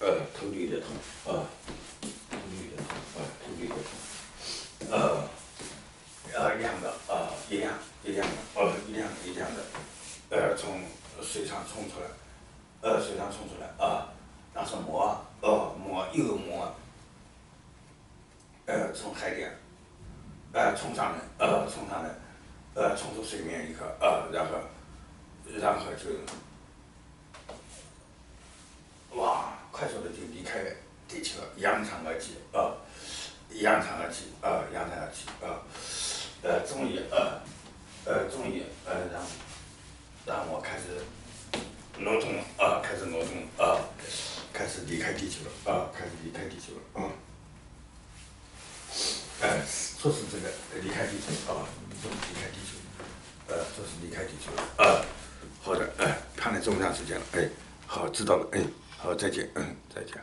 呃，头里的痛，呃，头里的痛，呃，头里的痛，呃，呃，两个，呃，一两一两的，呃，一两一两的，呃，从水上冲出来，呃，水上冲出来，啊，那是魔，呃，魔一个魔，呃，从海边，呃，冲上来，呃，冲上来，呃，冲出水面以后，呃，然后，然后就。哇，快速的就离开地球，扬长而去，啊，扬长而去，啊，扬长而去，啊，呃，终于，呃，呃，终于，呃，让让我开始挪动了，啊，开始挪动，啊，开始离开地球了，啊，开始离开地球了，啊，哎，说是这个离开地球，啊，说是离开地球，呃，说是离开地球了，啊，好的，哎，判了这么长时间了，哎，好，知道了，哎。好，再见，嗯，再见。